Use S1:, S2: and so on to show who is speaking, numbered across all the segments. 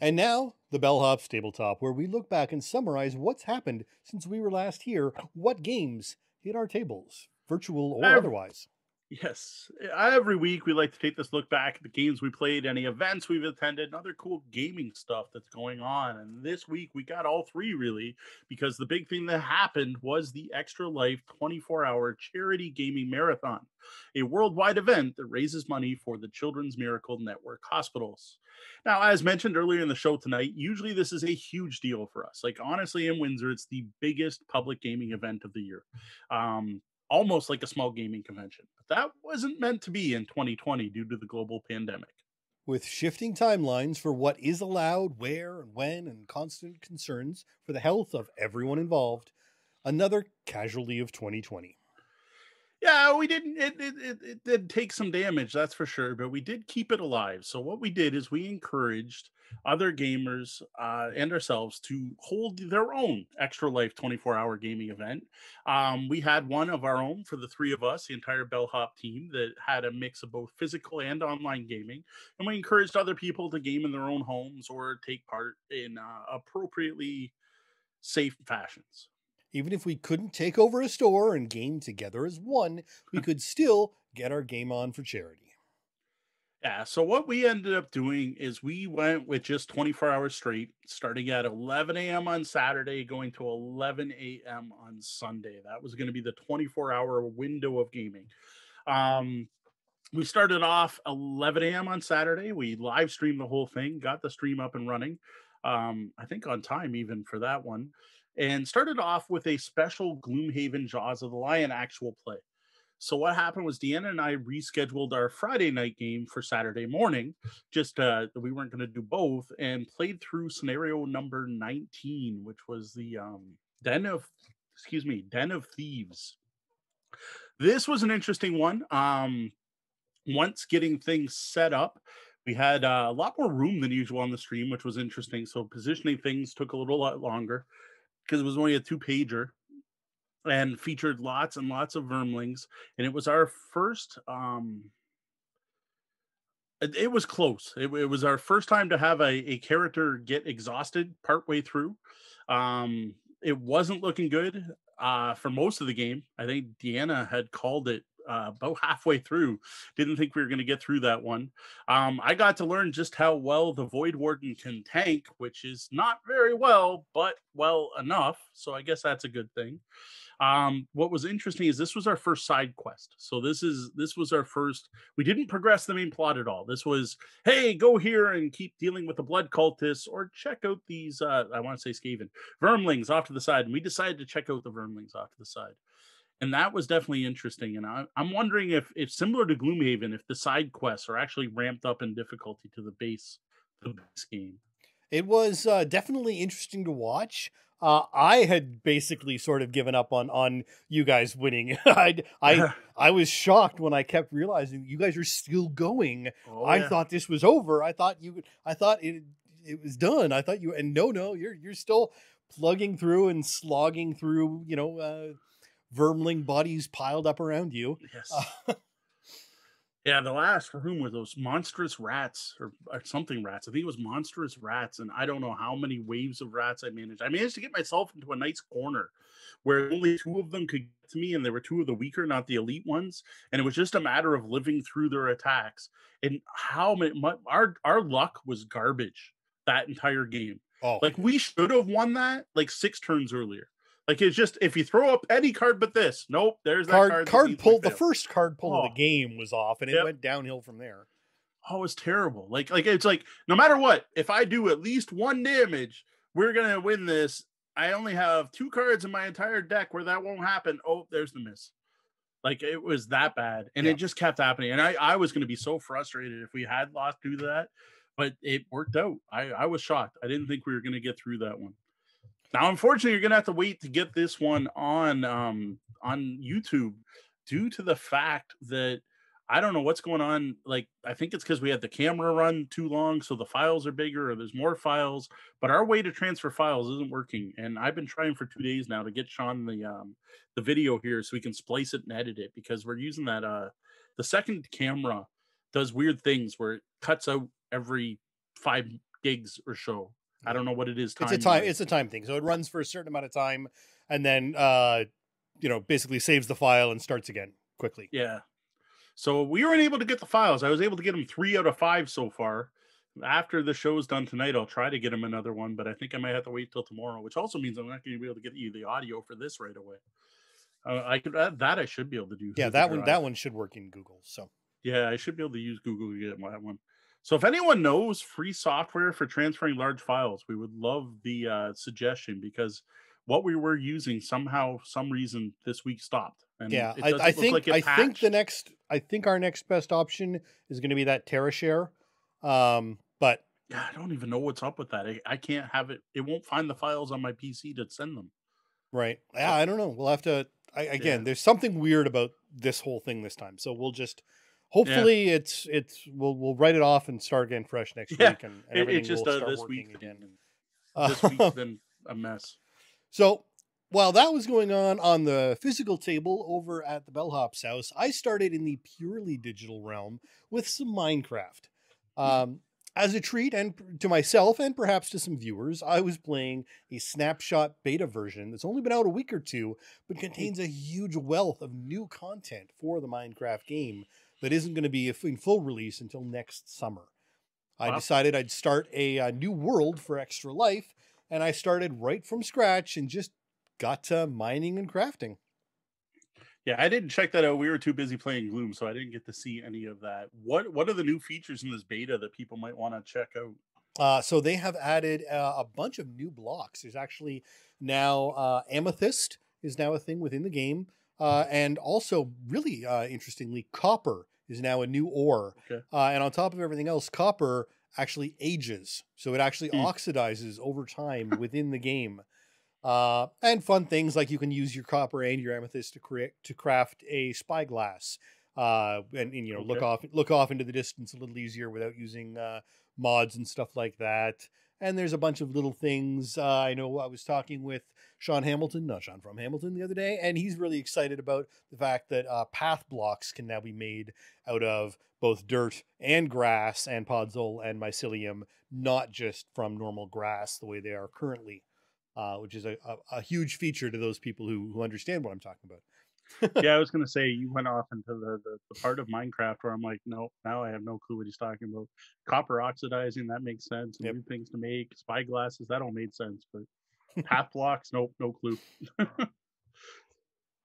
S1: And now, the Bellhop Tabletop, where we look back and summarize what's happened since we were last here, what games hit our tables, virtual or otherwise.
S2: Yes. Every week we like to take this look back at the games we played, any events we've attended, and other cool gaming stuff that's going on. And this week we got all three really, because the big thing that happened was the Extra Life 24 hour charity gaming marathon, a worldwide event that raises money for the Children's Miracle Network hospitals. Now, as mentioned earlier in the show tonight, usually this is a huge deal for us. Like, honestly, in Windsor, it's the biggest public gaming event of the year. Um, almost like a small gaming convention. But that wasn't meant to be in 2020 due to the global pandemic.
S1: With shifting timelines for what is allowed, where, and when, and constant concerns for the health of everyone involved, another casualty of 2020.
S2: Yeah, we didn't. It, it, it, it did take some damage, that's for sure, but we did keep it alive. So, what we did is we encouraged other gamers uh, and ourselves to hold their own extra life 24 hour gaming event. Um, we had one of our own for the three of us, the entire Bellhop team, that had a mix of both physical and online gaming. And we encouraged other people to game in their own homes or take part in uh, appropriately safe fashions.
S1: Even if we couldn't take over a store and game together as one, we could still get our game on for charity.
S2: Yeah. So what we ended up doing is we went with just 24 hours straight, starting at 11 a.m. on Saturday, going to 11 a.m. on Sunday. That was going to be the 24 hour window of gaming. Um, we started off 11 a.m. on Saturday. We live streamed the whole thing, got the stream up and running. Um, I think on time even for that one, and started off with a special Gloomhaven Jaws of the Lion actual play. So what happened was Deanna and I rescheduled our Friday night game for Saturday morning. Just uh, we weren't going to do both, and played through scenario number 19, which was the um, Den of, excuse me, Den of Thieves. This was an interesting one. Um, once getting things set up, we had uh, a lot more room than usual on the stream, which was interesting. So positioning things took a little lot longer because it was only a two pager and featured lots and lots of vermlings and it was our first um it, it was close. It, it, was our first time to have a, a character get exhausted partway through. Um it wasn't looking good uh for most of the game. I think deanna had called it uh, about halfway through. Didn't think we were going to get through that one. Um, I got to learn just how well the Void Warden can tank, which is not very well, but well enough. So I guess that's a good thing. Um, what was interesting is this was our first side quest. So this is this was our first. We didn't progress the main plot at all. This was, hey, go here and keep dealing with the blood cultists, or check out these. Uh, I want to say Skaven vermlings off to the side. And we decided to check out the vermlings off to the side and that was definitely interesting. And I, am wondering if, if similar to Gloomhaven, if the side quests are actually ramped up in difficulty to the base, the base game.
S1: It was uh, definitely interesting to watch. Uh, I had basically sort of given up on on you guys winning. I I I was shocked when I kept realizing you guys are still going.
S2: Oh,
S1: I
S2: yeah.
S1: thought this was over. I thought you. I thought it it was done. I thought you. And no, no, you're you're still plugging through and slogging through. You know. Uh, vermling bodies piled up around you.
S2: Yes. Uh, yeah, the last room were those monstrous rats or, or, something rats. I think it was monstrous rats, and I don't know how many waves of rats I managed. I managed to get myself into a nice corner where only two of them could get to me, and there were two of the weaker, not the elite ones. And it was just a matter of living through their attacks. And how many my, our our luck was garbage that entire game.
S1: Oh,
S2: like we should have won that like six turns earlier. Like it's just if you throw up any card but this, nope, there's that
S1: card.
S2: Card,
S1: card pull. The first card pull
S2: oh.
S1: of the oh. game was off, and it
S2: yep.
S1: went downhill from there.
S2: Oh, it was terrible. Like, like it's like no matter what, if I do at least one damage, we're gonna win this. I only have two cards in my entire deck where that won't happen. Oh, there's the miss. Like it was that bad, and
S1: Yeah.
S2: it just kept happening. And I, I was gonna be so frustrated if we had lost due to that, but it worked out. I, I was shocked. I didn't think we were gonna get through that one. Now, unfortunately, you're gonna have to wait to get this one on um on YouTube due to the fact that I don't know what's going on. Like, I think it's because we had the camera run too long, so the files are bigger, or there's more files. But our way to transfer files isn't working, and I've been trying for two days now to get Sean the um the video here so we can splice it and edit it because we're using that uh the second camera does weird things where it cuts out every five gigs or show. I don't know what it is.
S1: It's a time. It's a time thing. So it runs for a certain amount of time, and then uh, you know, basically saves the file and starts again quickly.
S2: Yeah. So we weren't able to get the files. I was able to get them three out of five so far. After the show's done tonight, I'll try to get them another one, but I think I might have to wait till tomorrow, which also means I'm not going to be able to get you the audio for this right away. Uh, I could uh, that I should be able to do.
S1: Yeah, that one. That one should work in Google. So
S2: yeah, I should be able to use Google to get that one. So if anyone knows free software for transferring large files, we would love the uh, suggestion because what we were using somehow, some reason this week stopped.
S1: And yeah, I, I think like I think the next I think our next best option is going to be that TerraShare. Um, but
S2: yeah, I don't even know what's up with that. I, I, can't have it. It won't find the files on my PC to send them.
S1: Right. Yeah, I don't know. We'll have to. I, again, yeah. there's something weird about this whole thing this time. So we'll just hopefully yeah. it's it's we'll we'll write it off and start again fresh next yeah. week and, and everything it, just will uh, this working week again.
S2: And this week's been a mess.
S1: So while that was going on on the physical table over at the Bellhop's house, I started in the purely digital realm with some Minecraft. Hmm. Um, as a treat, and to myself, and perhaps to some viewers, I was playing a snapshot beta version that's only been out a week or two, but hmm. contains a huge wealth of new content for the Minecraft game that isn't going to be in full release until next summer. I decided I'd start a, a, new world for Extra Life, and I started right from scratch and just got to mining and crafting.
S2: Yeah, I didn't check that out. We were too busy playing Gloom, so I didn't get to see any of that. What What are the new features in this beta that people might want to check out?
S1: Uh, so they have added uh, a bunch of new blocks. There's actually now uh, amethyst is now a thing within the game. Uh, and also, really uh, interestingly, copper is now a new ore. Okay. Uh, and on top of everything else, copper actually ages. So it actually mm. oxidizes over time within the game. Uh, and fun things like you can use your copper and your amethyst to create to craft a spyglass. Uh, and, and you know, okay. look off look off into the distance a little easier without using uh, mods and stuff like that. And there's a bunch of little things. Uh, I know I was talking with Sean Hamilton, not Sean from Hamilton, the other day, and he's really excited about the fact that uh, path blocks can now be made out of both dirt and grass and podzol and mycelium, not just from normal grass the way they are currently, uh, which is a, a, a, huge feature to those people who, who understand what I'm talking about
S2: yeah, I was gonna say you went off into the, the, the, part of Minecraft where I'm like, no, now I have no clue what he's talking about. Copper oxidizing, that makes sense. Yep. New things to make, spyglasses, that all made sense. But path blocks, nope, no clue.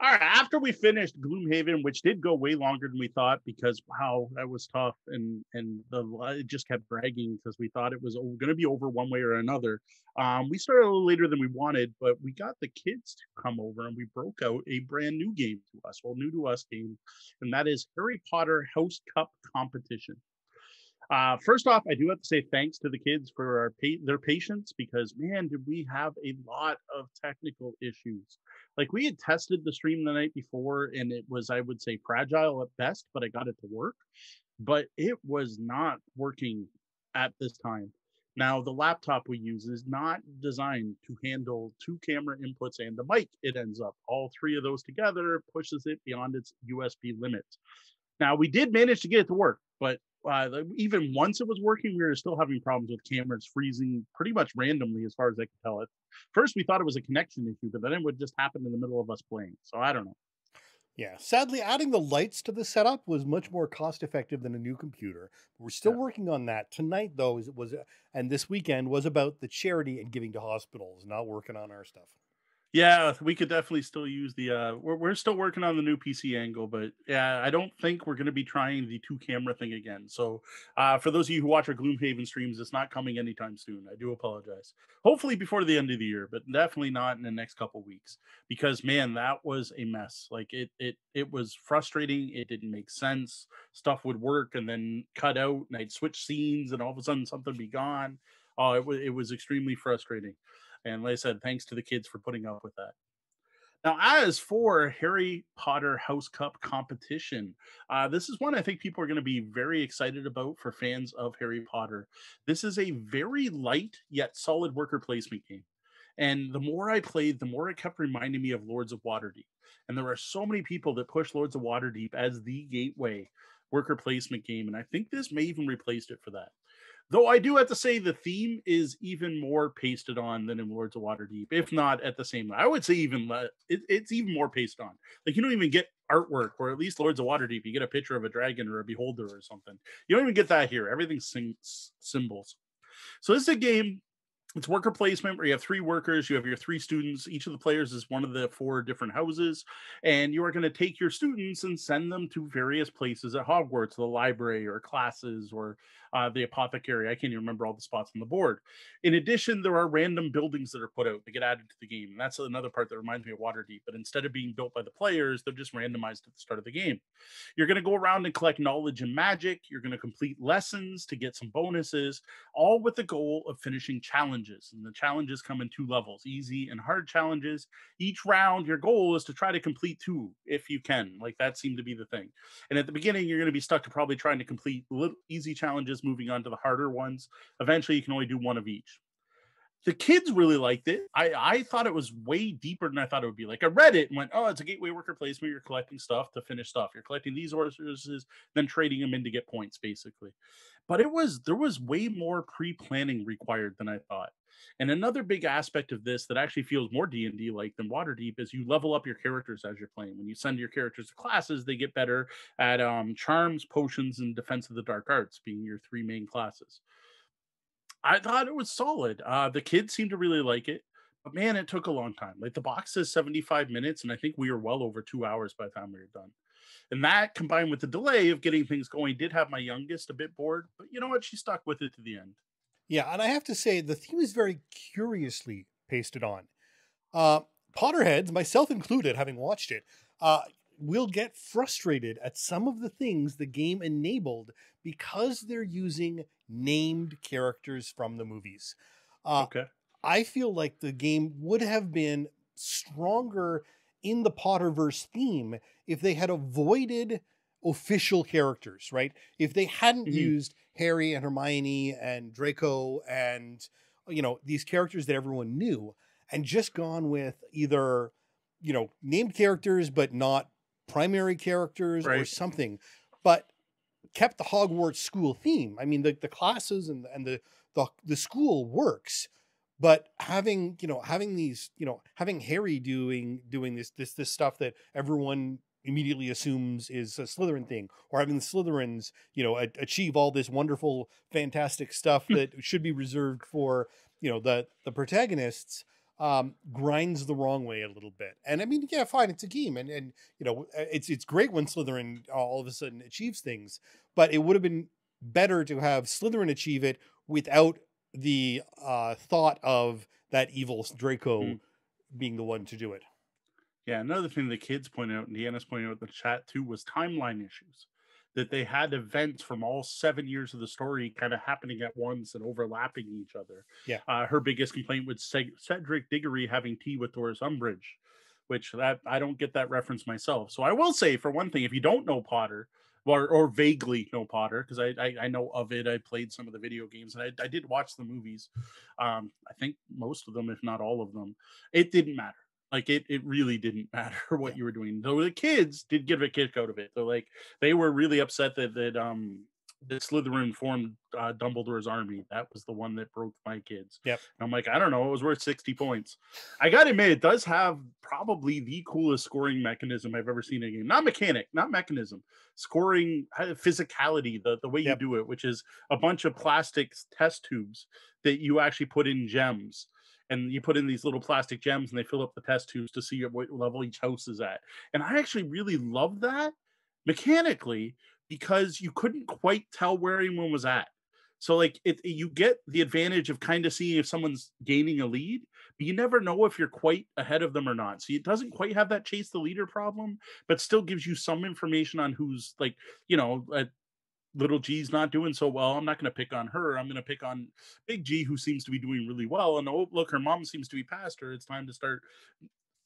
S2: all right, after we finished Gloomhaven, which did go way longer than we thought because wow, that was tough, and and the it just kept dragging because we thought it was going to be over one way or another. Um, we started a little later than we wanted, but we got the kids to come over and we broke out a brand new game to us, well, new to us game, and that is Harry Potter House Cup Competition. Uh, first off, I do have to say thanks to the kids for our pa- their patience because man, did we have a lot of technical issues. Like we had tested the stream the night before, and it was, I would say, fragile at best, but I got it to work. But it was not working at this time. Now, the laptop we use is not designed to handle two camera inputs and the mic. It ends up all three of those together pushes it beyond its USB limit. Now, we did manage to get it to work, but uh, even once it was working, we were still having problems with cameras freezing pretty much randomly, as far as I could tell. It first we thought it was a connection issue, but then it would just happen in the middle of us playing. So I don't know.
S1: Yeah, sadly, adding the lights to the setup was much more cost effective than a new computer. We're still yeah. working on that. Tonight, though, it was, and this weekend was about the charity and giving to hospitals, not working on our stuff.
S2: Yeah, we could definitely still use the. uh We're we're still working on the new PC angle, but yeah, I don't think we're going to be trying the two camera thing again. So, uh for those of you who watch our Gloomhaven streams, it's not coming anytime soon. I do apologize. Hopefully before the end of the year, but definitely not in the next couple weeks because man, that was a mess. Like it it it was frustrating. It didn't make sense. Stuff would work and then cut out, and I'd switch scenes, and all of a sudden something be gone. Oh, it was it was extremely frustrating. And like I said, thanks to the kids for putting up with that. Now, as for Harry Potter House Cup competition, uh, this is one I think people are going to be very excited about for fans of Harry Potter. This is a very light yet solid worker placement game. And the more I played, the more it kept reminding me of Lords of Waterdeep. And there are so many people that push Lords of Waterdeep as the gateway worker placement game. And I think this may even replace it for that. Though I do have to say the theme is even more pasted on than in Lords of Waterdeep, if not at the same. I would say even le- it, it's even more pasted on. Like you don't even get artwork, or at least Lords of Waterdeep, you get a picture of a dragon or a beholder or something. You don't even get that here. Everything's sing- symbols. So this is a game it's worker placement where you have three workers, you have your three students. Each of the players is one of the four different houses, and you are going to take your students and send them to various places at Hogwarts, the library or classes or uh, the apothecary. I can't even remember all the spots on the board. In addition, there are random buildings that are put out that get added to the game, and that's another part that reminds me of Waterdeep. But instead of being built by the players, they're just randomized at the start of the game. You're going to go around and collect knowledge and magic. You're going to complete lessons to get some bonuses, all with the goal of finishing challenges. And the challenges come in two levels: easy and hard challenges. Each round, your goal is to try to complete two if you can. Like that seemed to be the thing. And at the beginning, you're going to be stuck to probably trying to complete little easy challenges moving on to the harder ones. Eventually, you can only do one of each. The kids really liked it. I, I thought it was way deeper than I thought it would be. Like I read it and went, oh, it's a gateway worker placement. You're collecting stuff to finish stuff. You're collecting these resources, then trading them in to get points, basically. But it was there was way more pre-planning required than I thought. And another big aspect of this that actually feels more D&D like than Waterdeep is you level up your characters as you're playing. When you send your characters to classes, they get better at um, charms, potions, and defense of the dark arts, being your three main classes. I thought it was solid. Uh, the kids seemed to really like it, but man, it took a long time. Like the box says 75 minutes, and I think we were well over two hours by the time we were done. And that combined with the delay of getting things going did have my youngest a bit bored, but you know what? She stuck with it to the end.
S1: Yeah, and I have to say the theme is very curiously pasted on. Uh, Potterheads, myself included, having watched it, uh, will get frustrated at some of the things the game enabled because they're using named characters from the movies. Uh,
S2: okay.
S1: I feel like the game would have been stronger in the Potterverse theme if they had avoided official characters, right? If they hadn't mm-hmm. used Harry and Hermione and Draco and you know these characters that everyone knew and just gone with either you know named characters but not primary characters right. or something but kept the Hogwarts school theme. I mean the the classes and and the the the school works but having you know having these you know having harry doing doing this this this stuff that everyone immediately assumes is a Slytherin thing, or having the Slytherins, you know, a- achieve all this wonderful, fantastic stuff that should be reserved for, you know, the the protagonists, um, grinds the wrong way a little bit. And I mean, yeah, fine, it's a game, and and you know, it's it's great when Slytherin all of a sudden achieves things, but it would have been better to have Slytherin achieve it without the uh, thought of that evil Draco mm. being the one to do it.
S2: Yeah, another thing the kids pointed out, and Deanna's pointed out in the chat too, was timeline issues. That they had events from all seven years of the story kind of happening at once and overlapping each other.
S1: Yeah.
S2: Uh, her biggest complaint was Cedric Diggory having tea with Dolores Umbridge, which that I don't get that reference myself. So I will say, for one thing, if you don't know Potter, or, or vaguely know Potter because I, I, I know of it. I played some of the video games and I, I did watch the movies. Um, I think most of them, if not all of them. It didn't matter. Like it, it really didn't matter what yeah. you were doing. Though the kids did get a kick out of it. They're like they were really upset that that um that Slytherin formed uh, Dumbledore's army. That was the one that broke my kids.
S1: Yep.
S2: And I'm like, I don't know, it was worth 60 points. I gotta admit, it does have probably the coolest scoring mechanism I've ever seen in a game. Not mechanic, not mechanism. Scoring physicality, the, the way yep. you do it, which is a bunch of plastic test tubes that you actually put in gems and you put in these little plastic gems and they fill up the test tubes to see what level each house is at. And I actually really love that mechanically because you couldn't quite tell where anyone was at. So like it, you get the advantage of kind of seeing if someone's gaining a lead, but you never know if you're quite ahead of them or not. So it doesn't quite have that chase the leader problem, but still gives you some information on who's like, you know, little G's not doing so well. I'm not going to pick on her. I'm going to pick on Big G, who seems to be doing really well. And oh, look, her mom seems to be past her. It's time to start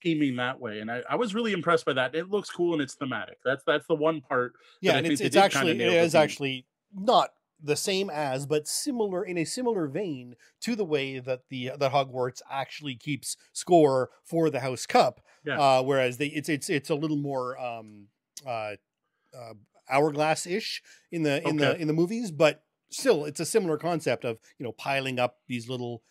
S2: aiming that way. And I, I was really impressed by that. It looks cool and it's thematic. That's that's the one part.
S1: Yeah, and it's, it's actually it is actually not the same as, but similar in a similar vein to the way that the that Hogwarts actually keeps score for the House Cup.
S2: Yeah.
S1: Uh, whereas they it's it's it's a little more um uh, uh hourglass ish in the in okay. the in the movies, but still, it's a similar concept of you know piling up these little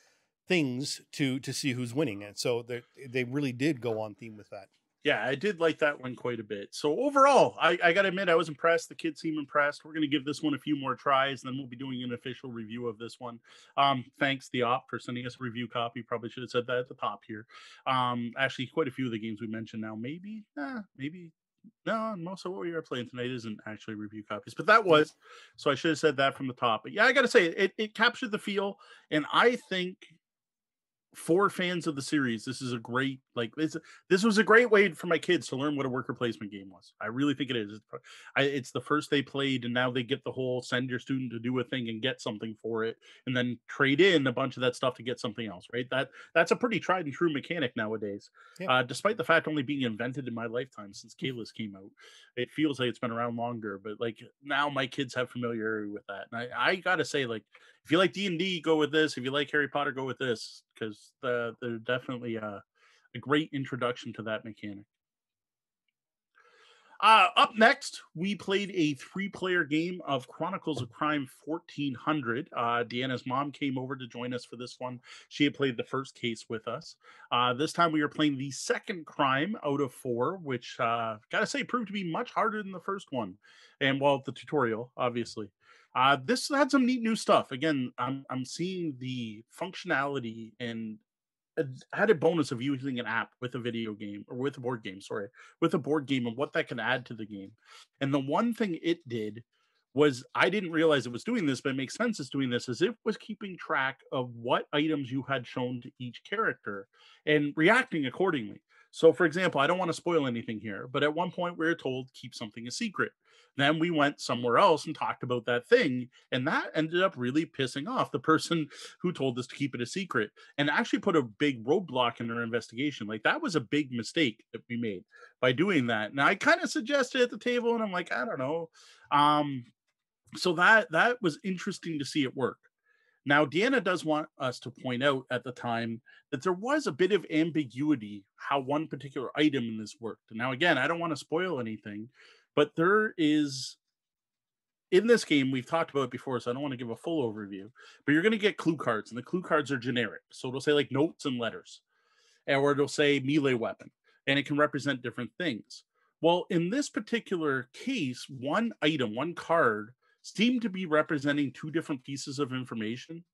S1: things to to see who's winning, and so they they really did go on theme with that
S2: yeah, I did like that one quite a bit. So overall, I, I got to admit, I was impressed. The kids seem impressed. We're going to give this one a few more tries, then we'll be doing an official review of this one. Um, thanks the op for sending us a review copy. Probably should have said that at the top here. Um, actually, quite a few of the games we mentioned now, maybe, eh, maybe. No, most of what we are playing tonight isn't actually review copies, but that mm. was. So I should have said that from the top. But yeah, I got to say, it, it captured the feel, and I think for fans of the series, this is a great like this. This was a great way for my kids to learn what a worker placement game was. I really think it is. It's, I, it's the first they played, and now they get the whole send your student to do a thing and get something for it, and then trade in a bunch of that stuff to get something else. Right? That that's a pretty tried and true mechanic nowadays. Yeah. Uh, despite the fact only being invented in my lifetime since Caylus came out, it feels like it's been around longer. But like now, my kids have familiarity with that, and I, I gotta say, like if you like D and D, go with this. If you like Harry Potter, go with this because the, they're definitely a, a great introduction to that mechanic. Uh, up next, we played a three player game of Chronicles of Crime 1400. Uh, Deanna's mom came over to join us for this one. She had played the first case with us. Uh, this time we were playing the second crime out of four, which, uh, gotta say, proved to be much harder than the first one. And well, the tutorial, obviously. Uh, this had some neat new stuff. Again, I'm I'm seeing the functionality and added bonus of using an app with a video game or with a board game. Sorry, with a board game and what that can add to the game. And the one thing it did was I didn't realize it was doing this, but it makes sense it's doing this as it was keeping track of what items you had shown to each character and reacting accordingly. So, for example, I don't want to spoil anything here, but at one point we were told keep something a secret. Then we went somewhere else and talked about that thing. And that ended up really pissing off the person who told us to keep it a secret and actually put a big roadblock in our investigation. Like that was a big mistake that we made by doing that. Now I kind of suggested at the table, and I'm like, I don't know. Um, so that that was interesting to see it work. Now, Deanna does want us to point out at the time that there was a bit of ambiguity how one particular item in this worked. Now, again, I don't want to spoil anything, but there is in this game we've talked about it before so i don't want to give a full overview but you're going to get clue cards and the clue cards are generic so it'll say like notes and letters or it'll say melee weapon and it can represent different things well in this particular case one item one card seemed to be representing two different pieces of information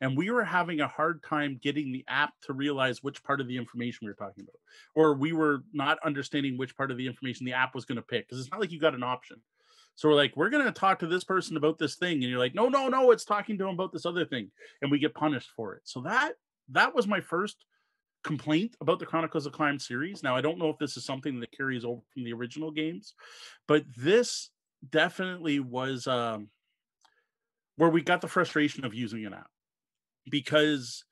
S2: and we were having a hard time getting the app to realize which part of the information we were talking about or we were not understanding which part of the information the app was going to pick because it's not like you got an option. So we're like we're going to talk to this person about this thing and you're like no no no it's talking to him about this other thing and we get punished for it. So that that was my first complaint about the chronicles of crime series. Now i don't know if this is something that carries over from the original games but this definitely was um where we got the frustration of using an app because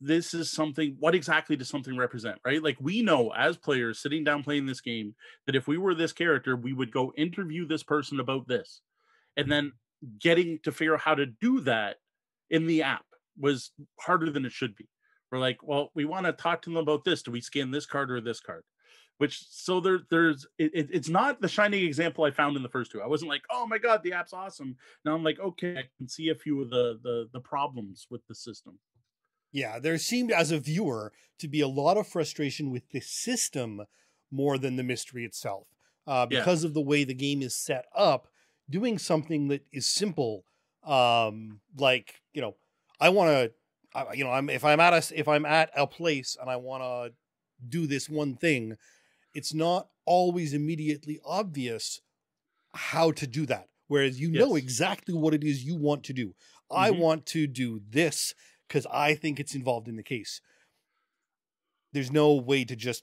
S2: this is something what exactly does something represent right? Like we know as players sitting down playing this game that if we were this character we would go interview this person about this. And then getting to figure out how to do that in the app was harder than it should be. We're like well we want to talk to them about this. Do we scan this card or this card which so there there's it, it's not the shining example i found in the first two. I wasn't like oh my god the app's awesome. Now i'm like okay i can see a few of the the, the problems with the system.
S1: Yeah there seemed as a viewer to be a lot of frustration with the system more than the mystery itself uh, because yeah. of the way the game is set up doing something that is simple um like you know i want to you know i'm if i'm at a if i'm at a place and i want to do this one thing it's not always immediately obvious how to do that. Whereas you yes. know exactly what it is you want to do. Mm-hmm. I want to do this because I think it's involved in the case. There's no way to just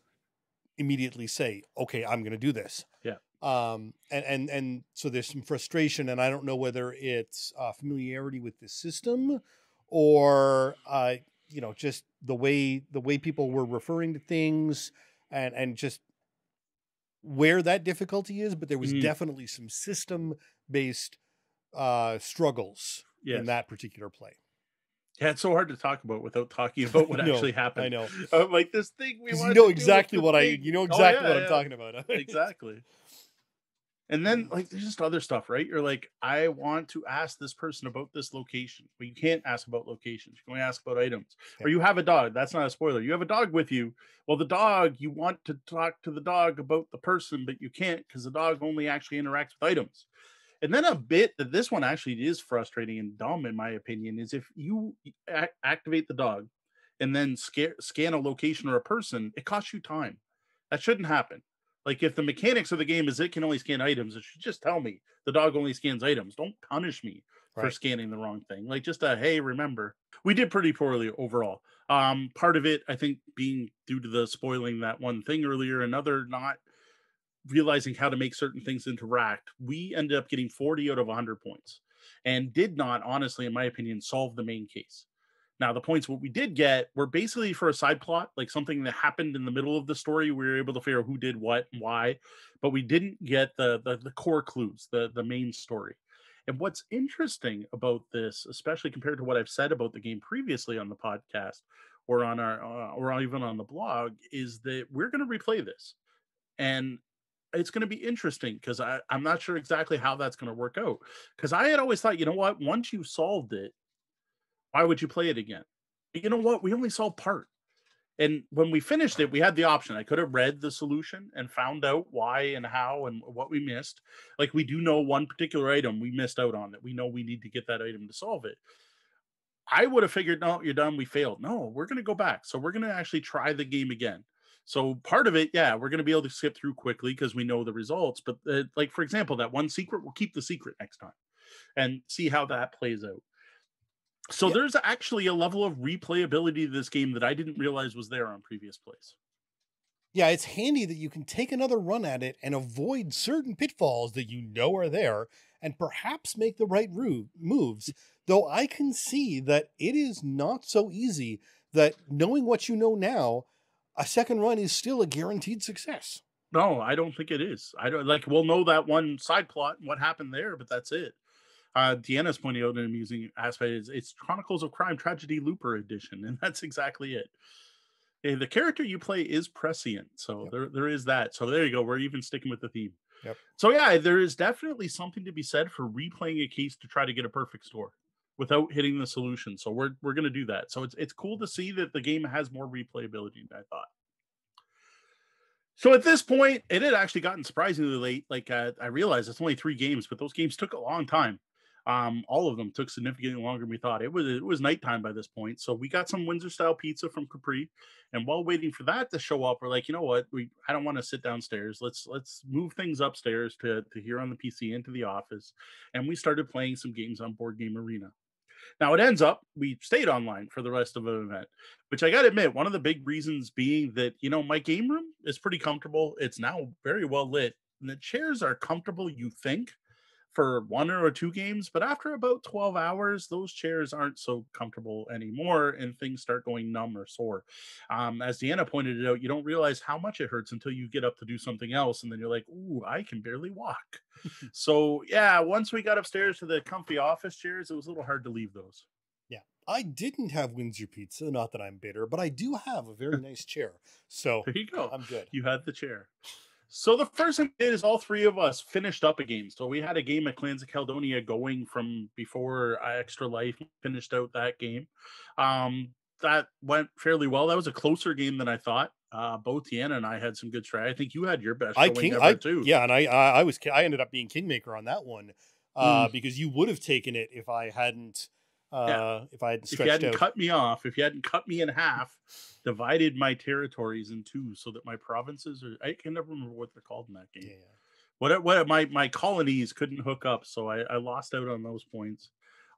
S1: immediately say, okay, I'm going to do this.
S2: Yeah.
S1: Um, and, and, and so there's some frustration and I don't know whether it's uh, familiarity with the system or, uh, you know, just the way, the way people were referring to things and, and just where that difficulty is, but there was mm. definitely some system based uh, struggles yes. in that particular play.
S2: Yeah, it's so hard to talk about without talking about what no, actually happened.
S1: I know.
S2: Uh, like this thing we
S1: you know exactly what thing. I you know exactly oh, yeah, what I'm talking about.
S2: exactly. And then mm-hmm. like there's just other stuff, right? You're like, I want to ask this person about this location, but you can't ask about locations. You can only ask about items. Or you have a dog. That's not a spoiler. You have a dog with you. Well, the dog, you want to talk to the dog about the person, but you can't because the dog only actually interacts with items. And then a bit that this one actually is frustrating and dumb, in my opinion, is if you ac- activate the dog and then sca- scan a location or a person, it costs you time. That shouldn't happen. Like if the mechanics of the game is it can only scan items, it should just tell me the dog only scans items. Don't punish me for scanning the wrong thing. Like just a hey, remember. We did pretty poorly overall. Um, part of it, I think, being due to the spoiling that one thing earlier, another not realizing how to make certain things interact. We ended up getting 40 out of 100 points and did not, honestly, in my opinion, solve the main case. Now, the points what we did get were basically for a side plot, like something that happened in the middle of the story. We were able to figure out who did what and why, but we didn't get the the, the core clues, the the main story. And what's interesting about this, especially compared to what I've said about the game previously on the podcast or on our uh, or even on the blog, is that we're going to replay this, and it's going to be interesting because I'm not sure exactly how that's going to work out. Because I had always thought, you know what, once you solved it, why would you play it again? But you know what? We only saw part. And when we finished it, we had the option. I could have read the solution and found out why and how and what we missed. Like we do know one particular item we missed out on that we know we need to get that item to solve it. I would have figured, no, you're done. We failed. No, we're going to go back. So we're going to actually try the game again. So part of it, yeah, we're going to be able to skip through quickly because we know the results. But uh, like for example, that one secret, we'll keep the secret next time and see how that plays out. So
S1: Yeah.
S2: there's actually a level of replayability to this game that I didn't realize was there on previous plays.
S1: Yeah, it's handy that you can take another run at it and avoid certain pitfalls that you know are there and perhaps make the right moves. Though I can see that it is not so easy that knowing what you know now, a second run is still a guaranteed success.
S2: No, I don't think it is. I don't like we'll know that one side plot and what happened there, but that's it. Uh Deanna's pointing out an amusing aspect is it's Chronicles of Crime Tragedy Looper edition, and that's exactly it. Eh, the character you play is prescient, so
S1: Yep.
S2: there there is that. So there you go. We're even sticking with the theme.
S1: Yep.
S2: So yeah, there is definitely something to be said for replaying a case to try to get a perfect score without hitting the solution. So we're we're gonna do that. So it's it's cool to see that the game has more replayability than I thought. So at this point, it had actually gotten surprisingly late. Like uh, I realized it's only three games, but those games took a long time. Um, all of them took significantly longer than we thought. It was it was nighttime by this point, so we got some Windsor style pizza from Capri, and while waiting for that to show up, we're like, you know what, we I don't want to sit downstairs. Let's let's move things upstairs to to here on the PC into the office, and we started playing some games on Board Game Arena. Now it ends up we stayed online for the rest of the event, which I got to admit, one of the big reasons being that you know my game room is pretty comfortable. It's now very well lit, and the chairs are comfortable. You think for one or two games, but after about 12 hours, those chairs aren't so comfortable anymore and things start going numb or sore. Um, as Deanna pointed it out, you don't realize how much it hurts until you get up to do something else, and then you're like, Ooh, I can barely walk. so, yeah, once we got upstairs to the comfy office chairs, it was a little hard to leave those. Yeah.
S1: I didn't have Windsor pizza, not that I'm bitter, but I do have a very nice chair. So
S2: There you go.
S1: I'm good.
S2: You had the chair. So the first thing we did is all three of us finished up a game. So we had a game at Clans of Caledonia going from before Extra Life. Finished out that game. Um, that went fairly well. That was a closer game than I thought. Uh, both Deanna and I had some good try. I think you had your best
S1: I king,
S2: ever
S1: I,
S2: too.
S1: yeah, and I, I, I was, I ended up being kingmaker on that one, uh, because you would have taken it if I hadn't, uh, if I
S2: If you hadn't
S1: out.
S2: cut me off, if you hadn't cut me in half, divided my territories in two, so that my provinces are I can never remember what they're called in that game.
S1: Yeah, yeah.
S2: what what my my colonies couldn't hook up, so I, I lost out on those points.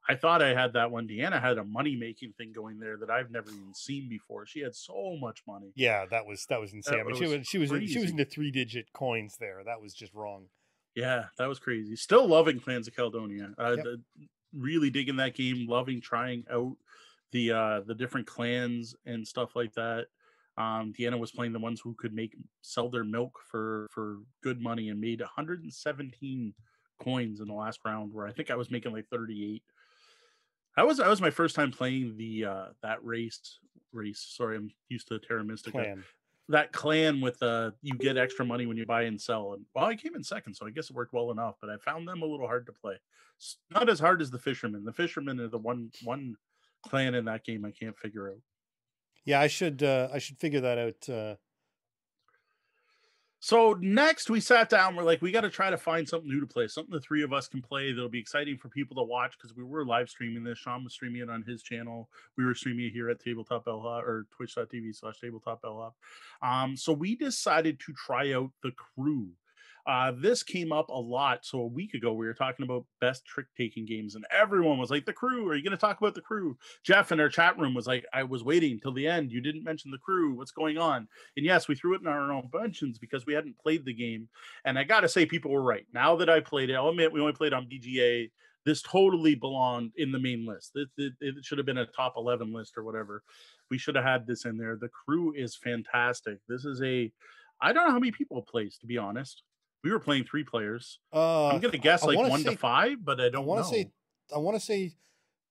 S2: I thought I had that one. Deanna had a money making thing going there that I've never even seen before. She had so much money.
S1: Yeah, that was that was insane. I mean, she
S2: was
S1: was she was in, she was into three digit coins there. That was just wrong.
S2: Yeah, that was crazy. Still loving Clans of Caledonia. Uh,
S1: Yep.
S2: the- really digging that game. Loving trying out the uh the different clans and stuff like that. Um, Deanna was playing the ones who could make sell their milk for for good money and made 117 coins in the last round. Where I think I was making like 38. That was that was my first time playing the uh that race race. Sorry, I'm used to Terra Mystica.
S1: Plan.
S2: That clan with uh you get extra money when you buy and sell and well i came in second so i guess it worked well enough but i found them a little hard to play S- not as hard as the fishermen the fishermen are the one one clan in that game i can't figure out
S1: Yeah, I should uh, I should figure that out. Uh,
S2: so next we sat down we're like we got to try to find something new to play something the three of us can play that'll be exciting for people to watch. Because we were live streaming this sean was streaming it on his channel. We were streaming it here at tabletop bellhop or twitch.tv slash tabletop bellhop. Um so we decided to try out the crew uh, this came up a lot. So a week ago, we were talking about best trick taking games, and everyone was like, "The crew? Are you going to talk about the crew?" Jeff in our chat room was like, "I was waiting till the end. You didn't mention the crew. What's going on?" And yes, we threw it in our own mentions because we hadn't played the game. And I got to say, people were right. Now that I played it, I'll admit we only played on BGA. This totally belonged in the main list. It, it, it should have been a top 11 list or whatever. We should have had this in there. The crew is fantastic. This is a, I don't know how many people plays, to be honest. We were playing three players.
S1: uh,
S2: I'm gonna guess like one
S1: say-
S2: to five, but I don't
S1: want to say I want to say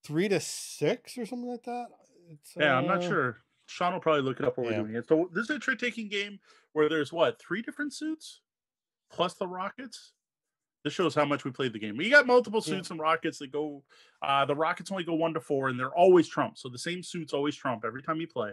S1: three to six or something like that. It's,
S2: yeah, I'm not
S1: uh,
S2: sure. Sean will probably look it up while
S1: Yeah.
S2: we're doing it. So this is a trick taking game where there's what three different suits plus the rockets. This shows how much we played the game. We got multiple
S1: Yeah.
S2: suits and rockets that go. Uh, the rockets only go one to four, and they're always trump. So the same suits always trump every time you play.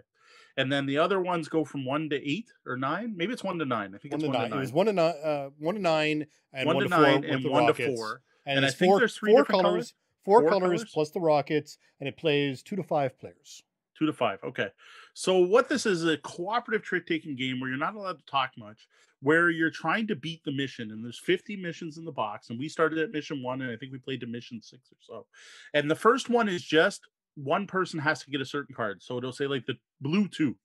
S2: And then the other ones go from one to eight or nine. Maybe it's one to nine. I think it's
S1: One
S2: it's
S1: to
S2: one
S1: nine.
S2: to
S1: It was one to nine. Uh, one to nine and
S2: one,
S1: one,
S2: to
S1: to four
S2: nine and one
S1: rockets.
S2: to four.
S1: And,
S2: And I think
S1: four,
S2: there's three
S1: four
S2: different
S1: colors,
S2: colors?
S1: Four,
S2: Four
S1: colors,
S2: colors?
S1: plus the rockets, and it plays two to five players.
S2: Two to five. Okay. So what this is a cooperative trick taking game where you're not allowed to talk much, where you're trying to beat the mission, and there's 50 missions in the box. And we started at mission one, and I think we played to mission six or so. And the first one is just one person has to get a certain card. So it'll say like the blue two,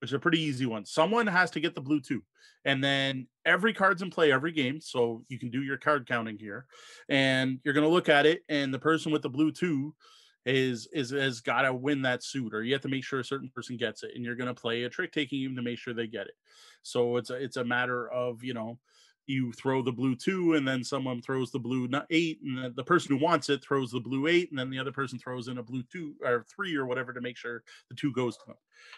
S2: which is a pretty easy one. Someone has to get the blue two. And then every card's in play every game. So you can do your card counting here. And you're gonna look at it, and the person with the blue two is is has got to win that suit or you have to make sure a certain person gets it and you're going to play a trick taking game to make sure they get it. So it's a, it's a matter of you know you throw the blue two and then someone throws the blue eight and then the person who wants it throws the blue eight and then the other person throws in a blue two or three or whatever to make sure the two goes to them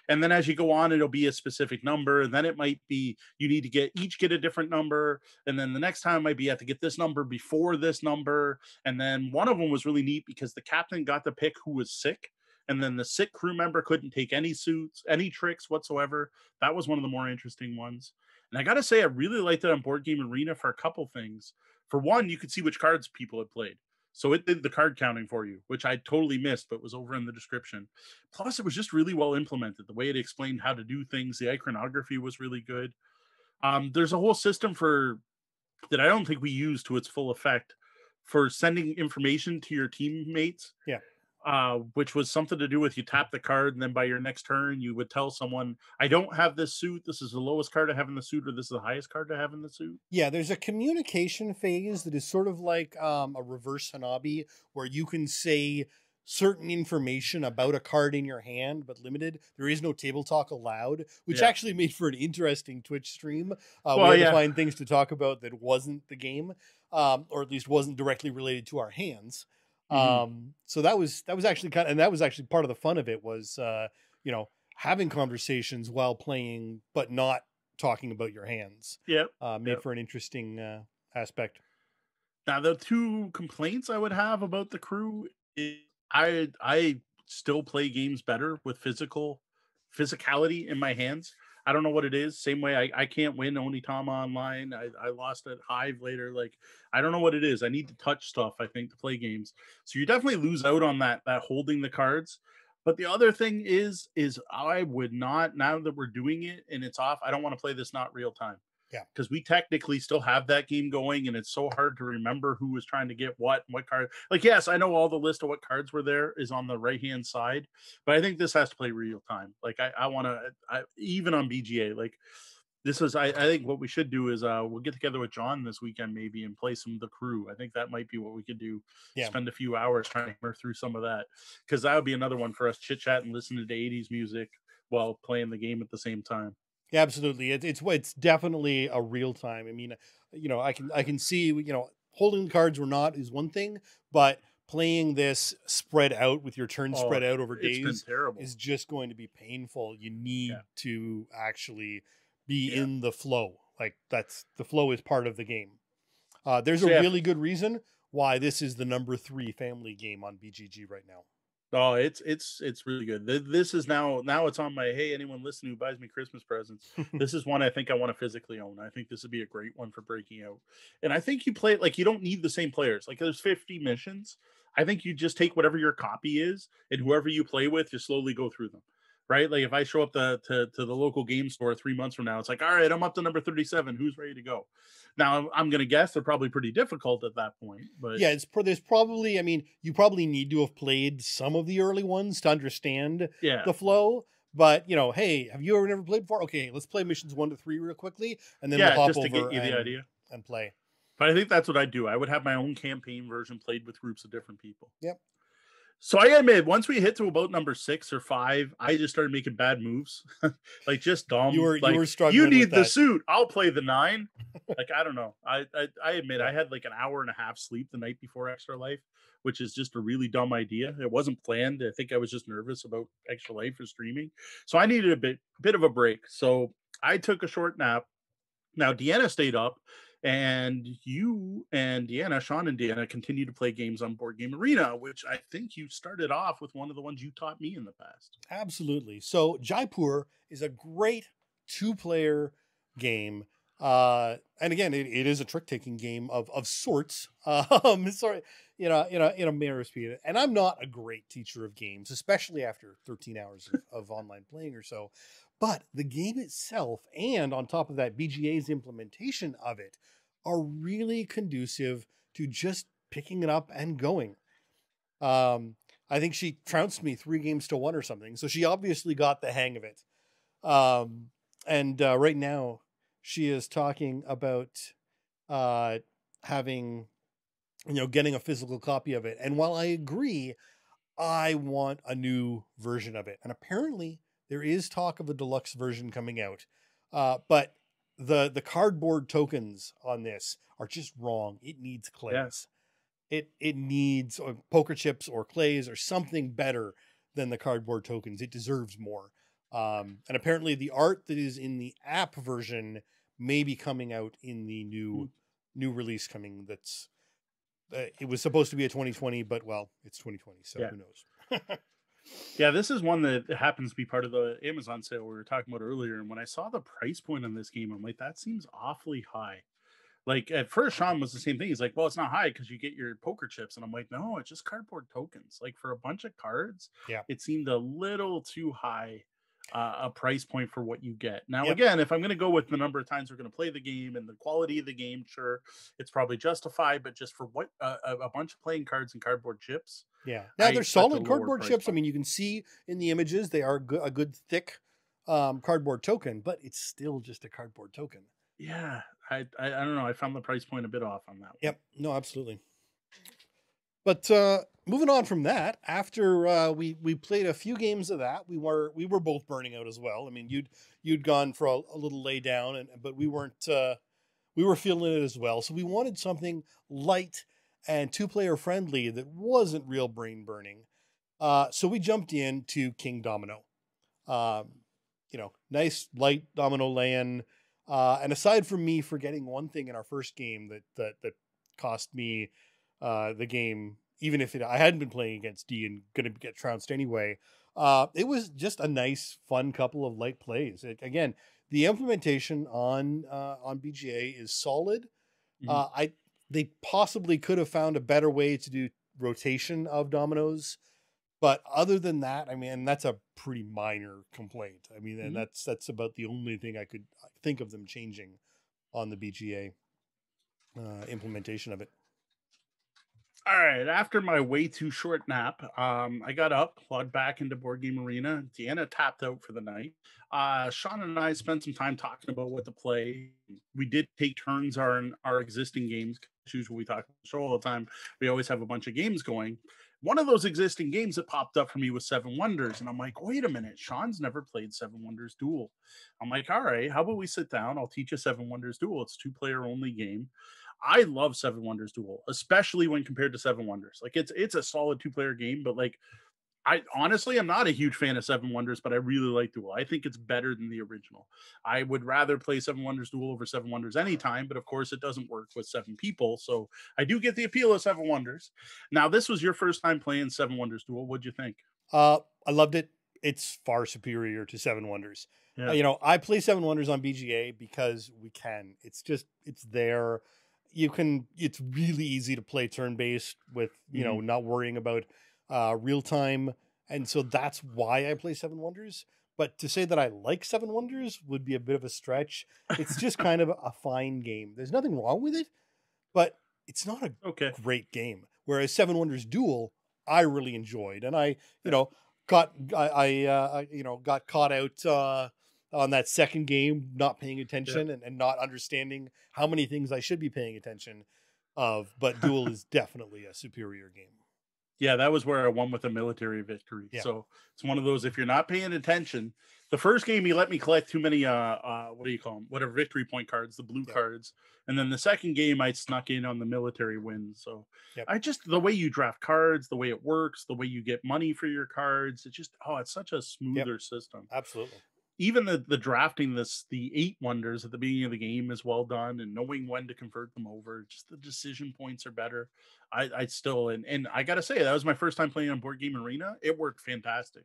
S2: and then as you go on it'll be a specific number and then it might be you need to get each get a different number and then the next time might be you have to get this number before this number and then one of them was really neat because the captain got to pick who was sick. And then the sick crew member couldn't take any suits, any tricks whatsoever. That was one of the more interesting ones. And I got to say, I really liked it on Board Game Arena for a couple things. For one, you could see which cards people had played. So it did the card counting for you, which I totally missed, but was over in the description. Plus, it was just really well implemented. The way it explained how to do things, the iconography was really good. Um, there's a whole system for that I don't think we use to its full effect for sending information to your teammates.
S1: Yeah.
S2: Uh, which was something to do with you tap the card and then by your next turn you would tell someone, I don't have this suit. This is the lowest card I have in the suit, or this is the highest card I have in the suit.
S1: Yeah, there's a communication phase that is sort of like um, a reverse Hanabi, where you can say certain information about a card in your hand, but limited. There is no table talk allowed, which
S2: Yeah.
S1: actually made for an interesting Twitch stream. Uh,
S2: Well,
S1: we had
S2: yeah.
S1: to find things to talk about that wasn't the game, um, or at least wasn't directly related to our hands.
S2: Mhm.
S1: Um, so that was that was actually kind of, and that was actually part of the fun of it was, uh, you know, having conversations while playing, but not talking about your hands
S2: Yep.
S1: uh, made
S2: Yep.
S1: for an interesting uh, aspect.
S2: Now, the two complaints I would have about the crew is I I still play games better with physical physicality in my hands. I don't know what it is. Same way I, I can't win Onitama online. I, I lost at Hive later. Like I don't know what it is. I need to touch stuff, I think, to play games. So you definitely lose out on that that holding the cards. But the other thing is, is I would not now that we're doing it and it's off, I don't want to play this not real time because we technically still have that game going and it's so hard to remember who was trying to get what and what card like yes i know all the list of what cards were there is on the right hand side but i think this has to play real time like i, I want to even on bga like this is I, I think what we should do is uh we'll get together with john this weekend maybe and play some of the crew i think that might be what we could do
S1: Yeah.
S2: spend a few hours trying to hammer through some of that because that would be another one for us chit chat and listen to the 80s music while playing the game at the same time
S1: Yeah, absolutely. It, it's it's definitely a real time. I mean, you know, I can I can see you know holding the cards or not is one thing, but playing this spread out with your turn
S2: Oh,
S1: spread out over days is just going to be painful. You need
S2: Yeah.
S1: to actually be
S2: Yeah.
S1: in the flow. Like that's the flow is part of the game. Uh, there's
S2: So,
S1: a
S2: yeah.
S1: really good reason why this is the number three family game on BGG right now.
S2: Oh, it's it's it's really good. This is now now it's on my hey anyone listening who buys me Christmas presents. this is one I think I want to physically own. I think this would be a great one for breaking out. And I think you play it like you don't need the same players. Like there's 50 missions. I think you just take whatever your copy is and whoever you play with, you slowly go through them. Right? Like if I show up the, to to the local game store three months from now, it's like, all right, I'm up to number 37. Who's ready to go? Now I'm- I'm gonna guess they're probably pretty difficult at that point, but
S1: yeah, it's pro- there's probably I mean you probably need to have played some of the early ones to understand
S2: yeah.
S1: the flow. But you know, hey, have you ever never played before? Okay, let's play missions one to three real quickly, and then
S2: yeah,
S1: we'll hop
S2: just to
S1: over
S2: get you
S1: and,
S2: the idea.
S1: and play.
S2: But I think that's what I'd do. I would have my own campaign version played with groups of different people.
S1: Yep.
S2: So I admit, once we hit to about number six or five, I just started making bad moves, like just dumb.
S1: You were
S2: like,
S1: you were struggling.
S2: you need the
S1: that.
S2: suit. I'll play the nine. like I don't know. I, I I admit I had like an hour and a half sleep the night before Extra Life, which is just a really dumb idea. It wasn't planned. I think I was just nervous about Extra Life for streaming, so I needed a bit bit of a break. So I took a short nap. Now Deanna stayed up, and you and Deanna, Sean and Deanna, continue to play games on Board Game Arena, which I think you started off with one of the ones you taught me in the past.
S1: Absolutely. So Jaipur is a great two-player game. Uh, and again, it, it is a trick-taking game of of sorts. Um, sorry, you know, in a in a manner of speed. And I'm not a great teacher of games, especially after 13 hours of, of online playing or so. But the game itself, and on top of that, BGA's implementation of it, are really conducive to just picking it up and going. Um, I think she trounced me three games to one or something. So she obviously got the hang of it. Um, and uh, right now, she is talking about uh, having, you know, getting a physical copy of it. And while I agree, I want a new version of it. And apparently, there is talk of a deluxe version coming out. Uh, but the the cardboard tokens on this are just wrong. It needs clays. It it needs uh, poker chips or clays or something better than the cardboard tokens. It deserves more. Um, and apparently, the art that is in the app version may be coming out in the new
S2: Hmm.
S1: new release coming. That's uh, it was supposed to be a 2020, but well, it's 2020, so
S2: Yeah.
S1: who knows?
S2: Yeah, this is one that happens to be part of the Amazon sale we were talking about earlier. And when I saw the price point on this game, I'm like, that seems awfully high. Like at first, Sean was the same thing. He's like, well, it's not high because you get your poker chips. And I'm like, no, it's just cardboard tokens. Like for a bunch of cards,
S1: Yeah.
S2: it seemed a little too high uh, a price point for what you get. Now,
S1: Yep.
S2: again, if I'm going to go with the number of times we're going to play the game and the quality of the game, sure, it's probably justified. But just for what uh, a, bunch of playing cards and cardboard chips,
S1: Yeah. Now
S2: I
S1: they're solid cardboard chips. I mean, you can see in the images they are a good thick um, cardboard token, but it's still just a cardboard token.
S2: yeah, I, I I don't know. I found the price point a bit off on that. One.
S1: Yep. No, absolutely. But uh, moving on from that, after uh, we we played a few games of that, we were we were both burning out as well. I mean, you'd you'd gone for a, a little lay down, and but we weren't uh, we were feeling it as well. So we wanted something light and two player friendly that wasn't real brain burning. Uh, so we jumped into Kingdomino. Um, you know, nice light domino lay-in. Uh, and aside from me forgetting one thing in our first game that that that cost me uh, the game, even if it, I hadn't been playing against D and going to get trounced anyway, uh, it was just a nice, fun couple of light plays. It, again, the implementation on uh, on BGA is solid.
S2: Mhm.
S1: Uh, I they possibly could have found a better way to do rotation of dominoes, but other than that, I mean, that's a pretty minor complaint. I mean, and
S2: Mhm.
S1: that's that's about the only thing I could think of them changing on the BGA uh, implementation of it.
S2: All right. After my way too short nap, um, I got up, logged back into Board Game Arena. Deanna tapped out for the night. Uh, Sean and I spent some time talking about what to play. We did take turns on our existing games. As usual, we talk about the show all the time. We always have a bunch of games going. One of those existing games that popped up for me was Seven Wonders. And I'm like, wait a minute, Sean's never played Seven Wonders Duel. I'm like, all right, how about we sit down? I'll teach you Seven Wonders Duel. It's two player only game. I love Seven Wonders Duel, especially when compared to Seven Wonders. Like it's it's a solid two player game, but like I honestly I'm not a huge fan of Seven Wonders, but I really like Duel. I think it's better than the original. I would rather play Seven Wonders Duel over Seven Wonders anytime, but of course it doesn't work with seven people. So I do get the appeal of Seven Wonders. Now, this was your first time playing Seven Wonders Duel. What'd you think?
S1: Uh, I loved it. It's far superior to Seven Wonders. Uh, you know, I play Seven Wonders on BGA because we can. It's just it's there. You can. It's really easy to play turn based with you know not worrying about uh, real time, and so that's why I play Seven Wonders. But to say that I like Seven Wonders would be a bit of a stretch. It's just kind of a fine game. There's nothing wrong with it, but it's not a
S2: Okay.
S1: great game. Whereas Seven Wonders Duel, I really enjoyed, and I, you know, got I, I uh, I, you know, got caught out uh, on that second game, not paying attention and, and not understanding how many things I should be paying attention of. But Duel is definitely a superior game.
S2: Yeah, that was where I won with a military victory.
S1: Yeah.
S2: So it's one of those if you're not paying attention. The first game he let me collect too many uh uh what do you call them? Whatever victory point cards, the blue
S1: Yeah.
S2: cards. And then the second game I snuck in on the military win. So
S1: Yep.
S2: I just the way you draft cards, the way it works, the way you get money for your cards, it's just oh, it's such a smoother system.
S1: Absolutely.
S2: Even the the drafting this the eight wonders at the beginning of the game is well done and knowing when to convert them over. Just the decision points are better. I, I still and and I gotta say that was my first time playing on Board Game Arena. It worked fantastic.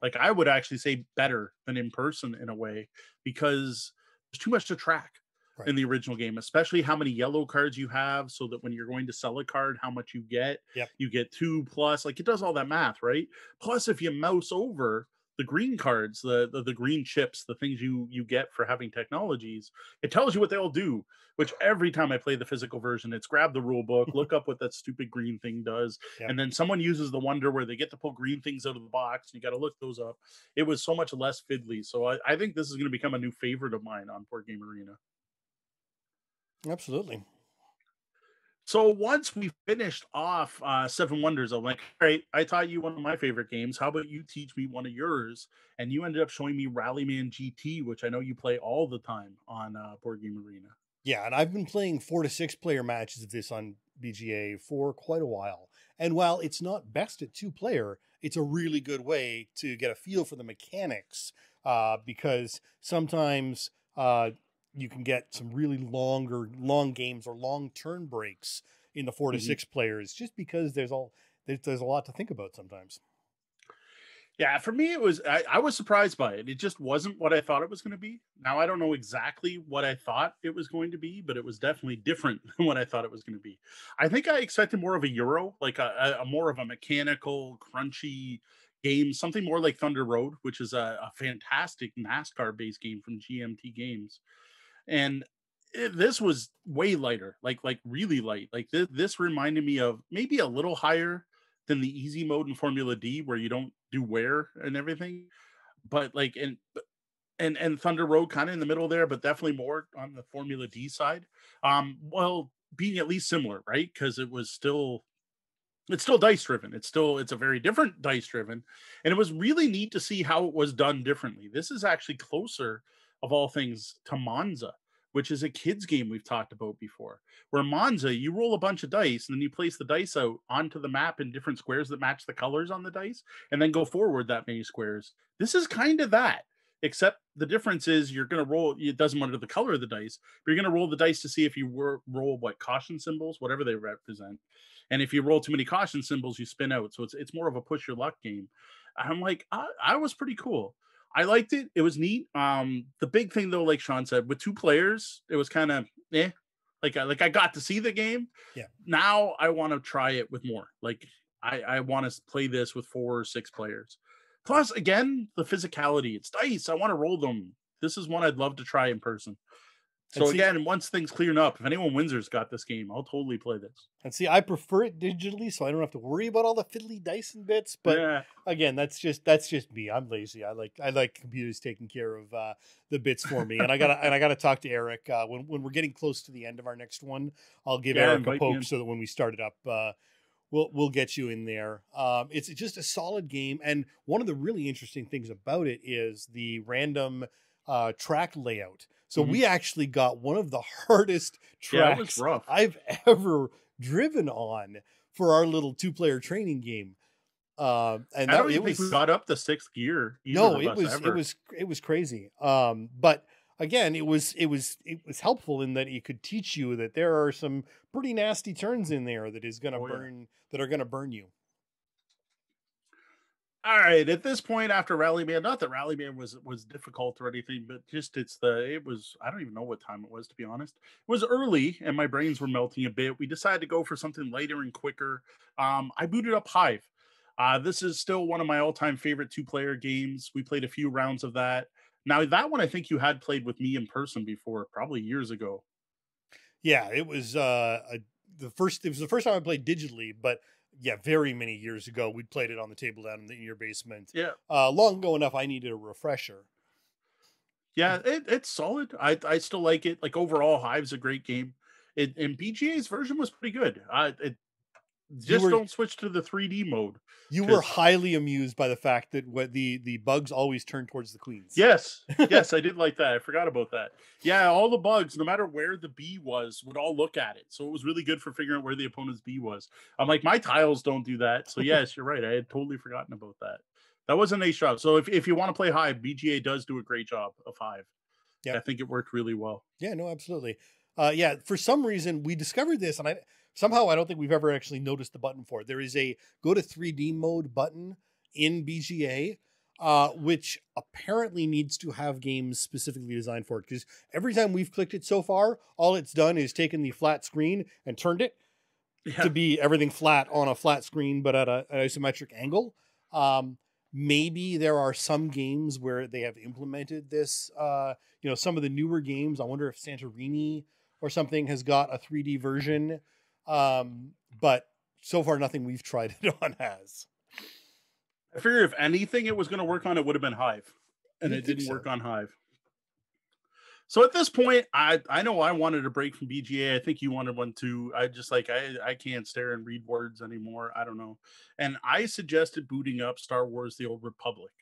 S2: Like I would actually say better than in person in a way because there's too much to track
S1: Right.
S2: in the original game, especially how many yellow cards you have, so that when you're going to sell a card, how much you get.
S1: Yep.
S2: You get two plus, like it does all that math, right? Plus, if you mouse over the green cards, the, the the green chips, the things you you get for having technologies, it tells you what they all do. Which every time I play the physical version, it's grab the rule book, look up what that stupid green thing does,
S1: Yep.
S2: and then someone uses the wonder where they get to pull green things out of the box, and you got to look those up. It was so much less fiddly. So I, I think this is going to become a new favorite of mine on Board Game Arena.
S1: Absolutely.
S2: So once we finished off uh, Seven Wonders, I'm like, all right, I taught you one of my favorite games. How about you teach me one of yours? And you ended up showing me Rallyman GT, which I know you play all the time on uh, Board Game Arena.
S1: Yeah, and I've been playing four to six player matches of this on BGA for quite a while. And while it's not best at two player, it's a really good way to get a feel for the mechanics uh, because sometimes uh, you can get some really longer, long games or long turn breaks in the 4 to
S2: Mhm.
S1: six players just because there's all there's, there's a lot to think about sometimes.
S2: Yeah, for me, it was I, I was surprised by it. It just wasn't what I thought it was going to be. Now I don't know exactly what I thought it was going to be, but it was definitely different than what I thought it was going to be. I think I expected more of a Euro, like a, a, more of a mechanical, crunchy game, something more like Thunder Road, which is a, a fantastic NASCAR-based game from GMT Games, and it, this was way lighter, like like really light. Like this, this reminded me of maybe a little higher than the easy mode in Formula D, where you don't do wear and everything. But like and and and Thunder Road kind of in the middle there, but definitely more on the Formula D side. Um, well, being at least similar, right? Because it was still it's still dice driven. It's still it's a very different dice driven, and it was really neat to see how it was done differently. This is actually closer of all things to Monza, which is a kids game we've talked about before. Where Monza, you roll a bunch of dice and then you place the dice out onto the map in different squares that match the colors on the dice, and then go forward that many squares. This is kind of that, except the difference is you're going to roll. It doesn't matter the color of the dice, but you're going to roll the dice to see if you were, roll what caution symbols, whatever they represent. And if you roll too many caution symbols, you spin out. So it's it's more of a push your luck game. I'm like, I, I was pretty cool. I liked it. It was neat. Um, the big thing though, like Sean said, with two players, it was kind of eh. Like I like I got to see the game.
S1: Yeah.
S2: Now I want to try it with more. Like I I want to play this with four or six players. Plus, again, the physicality. It's dice. I want to roll them. This is one I'd love to try in person.
S1: And
S2: So
S1: see-
S2: again, once things clear up, if anyone Windsor's got this game, I'll totally play this.
S1: And see, I prefer it digitally, so I don't have to worry about all the fiddly dice and bits. But
S2: yeah,
S1: again, that's just that's just me. I'm lazy. I like I like computers taking care of uh, the bits for me. And I gotta and I gotta talk to Eric uh, when when we're getting close to the end of our next one. I'll give
S2: Yeah,
S1: Eric a poke so that when we start it up, uh, we'll we'll get you in there. Um, it's just a solid game, and one of the really interesting things about it is the random uh, track layout. So
S2: Mhm.
S1: we actually got one of the hardest
S2: Yeah,
S1: tracks
S2: rough.
S1: I've ever driven on for our little two-player training game. Uh, and
S2: I
S1: that,
S2: don't
S1: it was
S2: think we got up the sixth gear.
S1: no, it was
S2: ever.
S1: it was it was crazy. Um, but again, it was it was it was helpful in that it could teach you that there are some pretty nasty turns in there that is going to
S2: Oh, yeah.
S1: burn that are going to burn you.
S2: All right. At this point, after Rallyman, not that Rallyman was was difficult or anything, but just it's the it was. I don't even know what time it was to be honest. It was early, and my brains were melting a bit. We decided to go for something lighter and quicker. Um, I booted up Hive. Uh, this is still one of my all-time favorite two-player games. We played a few rounds of that. Now that one, I think you had played with me in person before, probably years ago.
S1: Yeah, it was uh a, the first. It was the first time I played digitally, but yeah, very many years ago we played it on the table down in, the, in your basement.
S2: Yeah,
S1: Uh, long ago enough, I needed a refresher.
S2: Yeah, it, it's solid. I I still like it. Like overall, Hive's a great game. It and BGA's version was pretty good. I it just
S1: were-
S2: don't switch to the 3D mode.
S1: You were highly amused by the fact that what the the bugs always turn towards the queens.
S2: Yes, yes, I did like that. I forgot about that. Yeah, all the bugs, no matter where the bee was, would all look at it. So it was really good for figuring out where the opponent's bee was. I'm like, my tiles don't do that. So yes, you're right. I had totally forgotten about that. That was a nice job. So if, if you want to play Hive, BGA does do a great job of Hive.
S1: Yeah.
S2: I think it worked really well.
S1: Yeah, no, absolutely. Uh, yeah, for some reason we discovered this, and I somehow I don't think we've ever actually noticed the button for it. There is a go to 3D mode button in BGA, uh, which apparently needs to have games specifically designed for it. Because every time we've clicked it so far, all it's done is taken the flat screen and turned it
S2: Yeah.
S1: to be everything flat on a flat screen, but at a, an isometric angle. Um, maybe there are some games where they have implemented this. Uh, you know, some of the newer games. I wonder if Santorini or something has got a 3D version. Um, but so far, nothing we've tried it on has.
S2: I figure if anything it was going to work on, it would have been Hive, and it didn't
S1: so.
S2: work on Hive. So at this point, I I know I wanted a break from BGA. I think you wanted one too. I just like I I can't stare and read words anymore. I don't know, and I suggested booting up Star Wars: The Old Republic.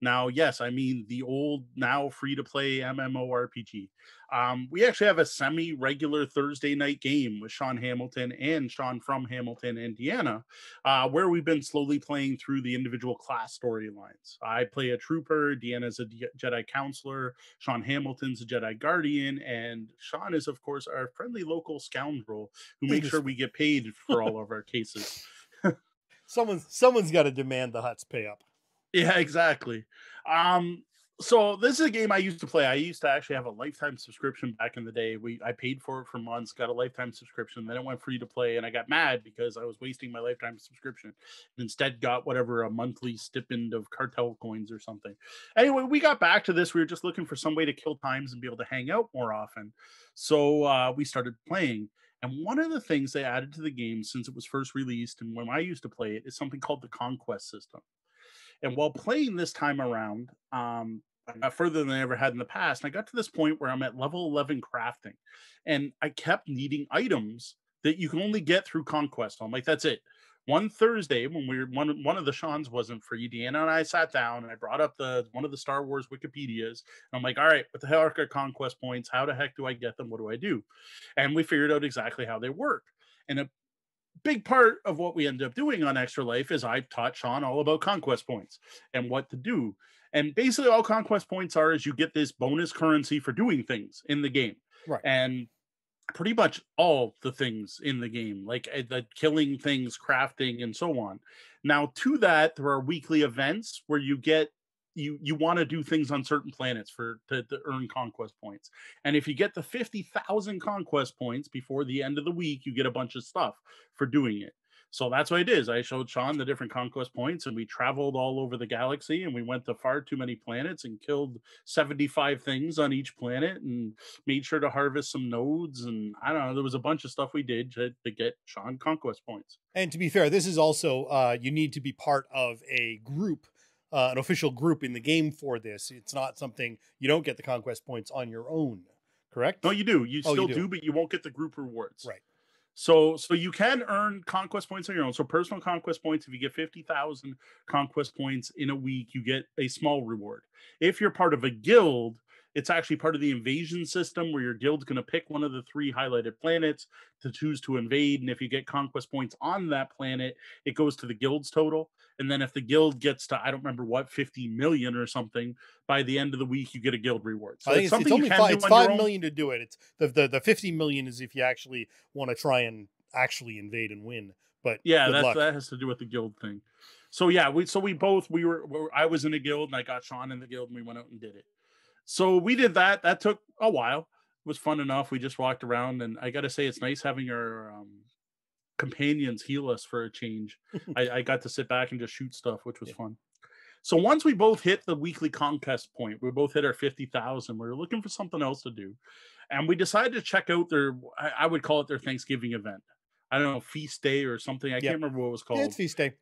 S2: Now, yes, I mean the old now free to play MMORPG. Um, we actually have a semi regular Thursday night game with Sean Hamilton and Sean from Hamilton, Indiana, uh, where we've been slowly playing through the individual class storylines. I play a trooper, Deanna's a Jedi consular, Sean Hamilton's a Jedi guardian, and Sean is, of course, our friendly local scoundrel who makes sure we get paid for all of our cases.
S1: Someone's someone's got to demand the Hutts pay up.
S2: Yeah, exactly. Um, so this is a game I used to play. I used to actually have a lifetime subscription back in the day. We I paid for it for months, got a lifetime subscription, then it went free to play, and I got mad because I was wasting my lifetime subscription. And instead got whatever a monthly stipend of cartel coins or something. Anyway, we got back to this. We were just looking for some way to kill times and be able to hang out more often. So uh, we started playing. And one of the things they added to the game since it was first released and when I used to play it is something called the conquest system. And while playing this time around, um, I got further than I ever had in the past. And I got to this point where I'm at level 11 crafting, and I kept needing items that you can only get through conquest. I'm like, that's it. One Thursday, when we were one one of the Sean's wasn't free, Deanna and I sat down and I brought up the one of the Star Wars Wikipedias. And I'm like, all right, what the hell are conquest points? How the heck do I get them? What do I do? And we figured out exactly how they work. And a big part of what we end up doing on Extra Life is I've taught Sean all about conquest points and what to do. And basically, all conquest points are is you get this bonus currency for doing things in the game.
S1: Right.
S2: And pretty much all the things in the game, like uh, the killing things, crafting, and so on. Now, to that, there are weekly events where you get you you want to do things on certain planets for to, to earn conquest points. And if you get the 50,000 conquest points before the end of the week, you get a bunch of stuff for doing it. So that's what it is. I showed Sean the different conquest points, and we traveled all over the galaxy, and we went to far too many planets and killed 75 things on each planet, and made sure to harvest some nodes. And I don't know, there was a bunch of stuff we did to, to get Sean conquest points.
S1: And to be fair, this is also uh, you need to be part of a group, uh, an official group in the game for this. It's not something you don't get the conquest points on your own. Correct?
S2: No, you do. You
S1: Oh, you
S2: still
S1: do.
S2: do. but you won't get the group rewards.
S1: Right.
S2: So, so you can earn conquest points on your own. So, personal conquest points. If you get fifty thousand conquest points in a week, you get a small reward. If you're part of a guild, it's actually part of the invasion system where your guild's going to pick one of the three highlighted planets to choose to invade. And if you get conquest points on that planet, it goes to the guild's total. And then if the guild gets to, I don't remember what, 50 million or something, by the end of the week, you get a guild reward.
S1: So I think it's, it's only five, it's five million to do it. It's the, the, the 50 million is if you actually want to try and actually invade and win. But
S2: yeah, that's, that has to do with the guild thing. So yeah, we so we both we were, we were I was in a guild and I got Sean in the guild and we went out and did it. So we did that. That took a while. It was fun enough. We just walked around, and I got to say, it's nice having our um, companions heal us for a change. I, I, got to sit back and just shoot stuff, which was yeah. fun. So once we both hit the weekly conquest point, we both hit our fifty thousand. We were looking for something else to do, and we decided to check out their. I, I would call it their Thanksgiving event. I don't know feast day or something. I can't remember what it was called.
S1: Yeah, it's feast day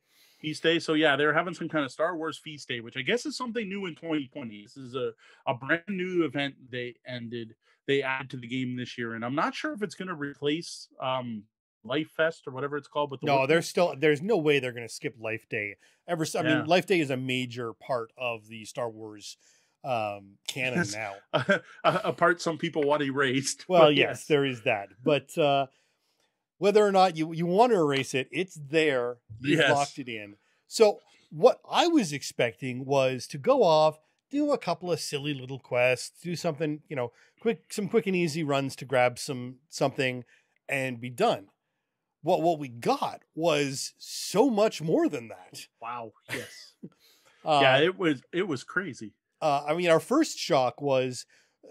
S2: feast day. So yeah, they're having some kind of Star Wars feast day, which I guess is something new in 2020. This is a, a brand new event they ended, they added to the game this year. And I'm not sure if it's gonna replace um Life Fest or whatever it's called. But
S1: the no, there's still there's no way they're gonna skip Life Day. Ever I yeah. mean Life Day is a major part of the Star Wars um canon now.
S2: a, a some people want erased.
S1: Well, yes, yes, there is that. But uh whether or not you, you want to erase it, it's there. You've yes. locked it in. So what I was expecting was to go off, do a couple of silly little quests, do something, you know, quick some quick and easy runs to grab some something and be done. What what we got was so much more than that.
S2: Wow. Yes. uh, yeah, it was it was crazy.
S1: Uh, I mean, our first shock was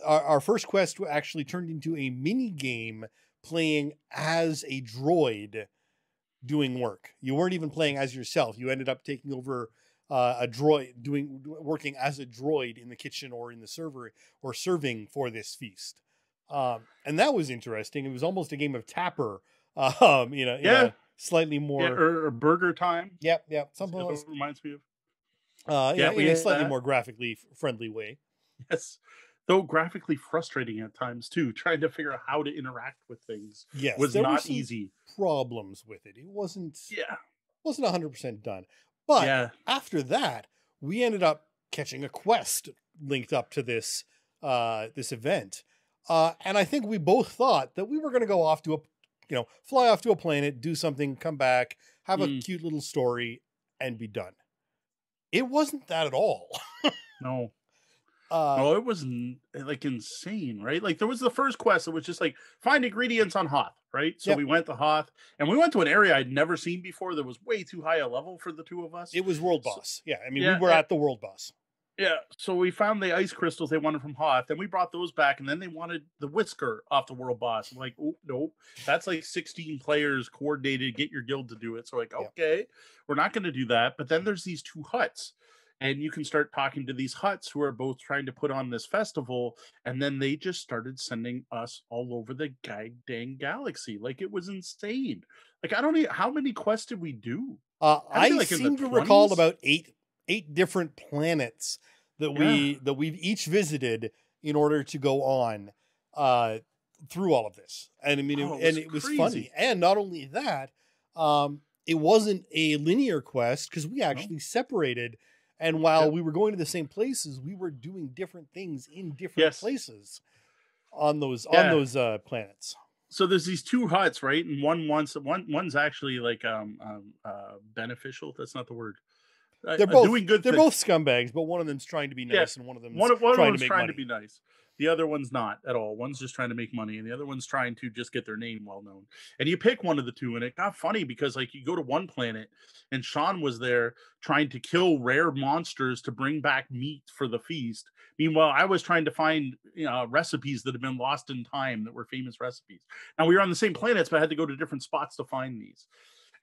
S1: our, our first quest actually turned into a mini game playing as a droid doing work. You weren't even playing as yourself. You ended up taking over uh, a droid, doing working as a droid in the kitchen or in the server or serving for this feast. Um, and that was interesting. It was almost a game of Tapper. Um, you know, yeah, slightly more yeah,
S2: or, or, BurgerTime.
S1: Yep, yep. Something
S2: reminds me of.
S1: Uh, yeah, in a slightly that. more graphically friendly way.
S2: Yes though graphically frustrating at times too. Trying to figure out how to interact with things yes, was not easy.
S1: Problems with it. It wasn't.
S2: Yeah,
S1: wasn't hundred percent done. But yeah. after that, we ended up catching a quest linked up to this uh, this event, uh, and I think we both thought that we were going to go off to a, you know, fly off to a planet, do something, come back, have a mm. cute little story, and be done. It wasn't that at all.
S2: no, uh, oh, it was eh, like insane, right? Like there was the first quest that was just like find ingredients on Hoth, right? So yep. we went to Hoth and we went to an area I'd never seen before that was way too high a level for the two of us.
S1: It was world boss. So, yeah. I mean, yeah, we were yeah. at the world boss.
S2: Yeah. So we found the ice crystals they wanted from Hoth, and we brought those back, and then they wanted the whisker off the world boss. I'm like, oh nope, that's like 16 players coordinated, get your guild to do it. So like, okay, yep. we're not gonna do that. But then there's these two Hutts and you can start talking to these Hutts who are both trying to put on this festival and then they just started sending us all over the guy dang galaxy like it was insane like i don't know how many quests did we do
S1: uh, i like seem to recall about eight eight different planets that yeah. we that we've each visited in order to go on uh through all of this and i mean oh, it, and it was crazy. funny and not only that um it wasn't a linear quest because we actually no. separated and while we were going to the same places, we were doing different things in different yes. places on those yeah. on those uh, planets.
S2: So there's these two Hutts, right? And one one's one one's actually like um, um uh beneficial. That's not the word.
S1: Uh, they're both doing good. They're things. both scumbags, but one of them's trying to be nice, yeah. and one of them one of one trying, of to,
S2: trying to be nice. The other one's not at all. One's just trying to make money, and the other one's trying to just get their name well known. And you pick one of the two, and it got funny because like you go to one planet, and Sean was there trying to kill rare monsters to bring back meat for the feast. Meanwhile, I was trying to find you know, recipes that have been lost in time that were famous recipes. Now we were on the same planets, but I had to go to different spots to find these.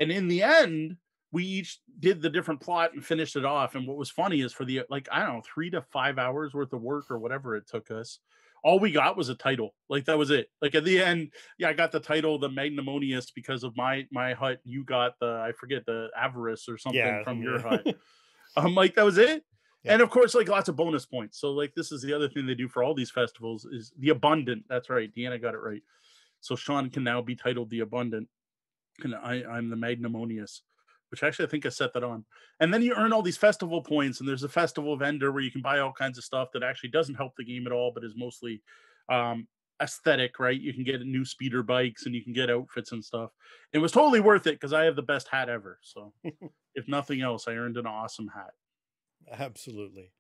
S2: And in the end, we each did the different plot and finished it off. And what was funny is for the like, I don't know, three to five hours worth of work or whatever it took us, all we got was a title. Like that was it. Like at the end, yeah, I got the title the Magnanimous because of my my Hutt. You got the I forget the avarice or something yeah, from your Hutt. I'm like, that was it. Yeah. And of course, like lots of bonus points. So like this is the other thing they do for all these festivals is the abundant. That's right. Deanna got it right. So Sean can now be titled the abundant. And I, I'm the magnanimous which actually I think I set that on. And then you earn all these festival points, and there's a festival vendor where you can buy all kinds of stuff that actually doesn't help the game at all, but is mostly um, aesthetic, right? You can get new speeder bikes and you can get outfits and stuff. It was totally worth it because I have the best hat ever. So, if nothing else, I earned an awesome hat.
S1: Absolutely.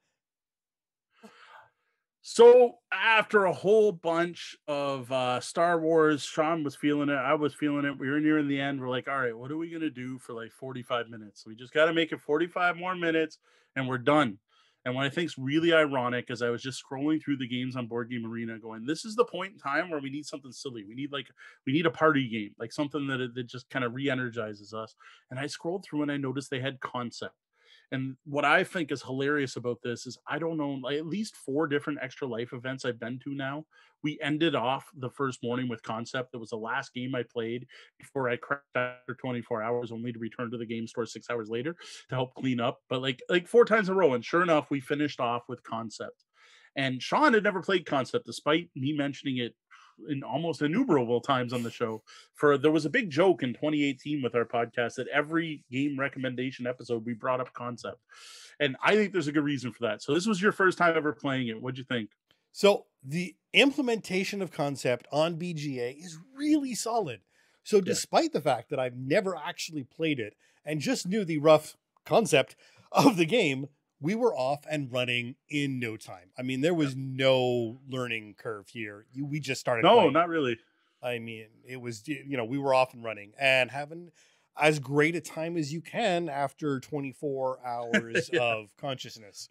S2: So after a whole bunch of uh, Star Wars, Sean was feeling it. I was feeling it. We were nearing the end. We're like, all right, what are we gonna do for like 45 minutes? We just got to make it 45 more minutes, and we're done. And what I think is really ironic is I was just scrolling through the games on Board Game Arena, going, "This is the point in time where we need something silly. We need like we need a party game, like something that that just kind of re-energizes us." And I scrolled through and I noticed they had concept. And what I think is hilarious about this is I don't know, at least four different extra life events I've been to now. We ended off the first morning with concept. That was the last game I played before I crashed after 24 hours, only to return to the game store six hours later to help clean up. But like like four times in a row. And sure enough, we finished off with concept. And Sean had never played concept, despite me mentioning it in almost innumerable times on the show. For there was a big joke in 2018 with our podcast that every game recommendation episode we brought up concept, and I think there's a good reason for that. So this was your first time ever playing it. What'd you think?
S1: So the implementation of concept on BGA is really solid. So despite yeah. the fact that I've never actually played it and just knew the rough concept of the game, we were off and running in no time. I mean, there was no learning curve here. You, we just started.
S2: No, playing. not really.
S1: I mean, it was you know we were off and running and having as great a time as you can after 24 hours yeah. of consciousness.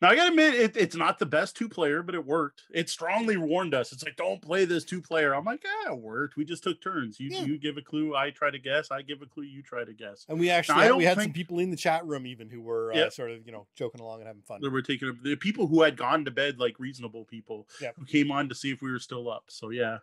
S2: Now I gotta admit, it, it's not the best two player, but it worked. It strongly warned us. It's like, don't play this two player. I'm like, ah, it worked. We just took turns. You yeah. you give a clue, I try to guess. I give a clue, you try to guess.
S1: And we actually had, we had some people in the chat room even who were uh, sort of you know joking along and having fun.
S2: They were taking the people who had gone to bed like reasonable people yep. who came on to see if we were still up. So yeah,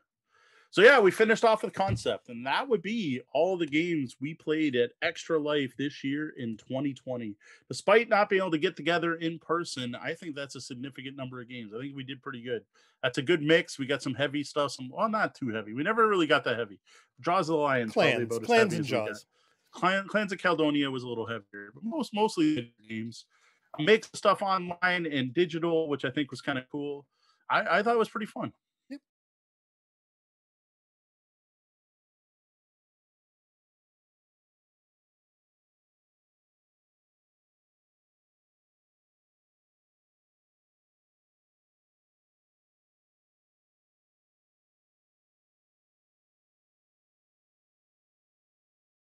S2: so yeah, we finished off with concept, and that would be all the games we played at Extra Life this year in 2020. Despite not being able to get together in person, I think that's a significant number of games. I think we did pretty good. That's a good mix. We got some heavy stuff, some well, not too heavy. We never really got that heavy. Jaws of the Lions,
S1: clans, probably clans and Jaws.
S2: Clan, clans of Caledonia was a little heavier, but most mostly games. Mix stuff online and digital, which I think was kind of cool. I, I thought it was pretty fun.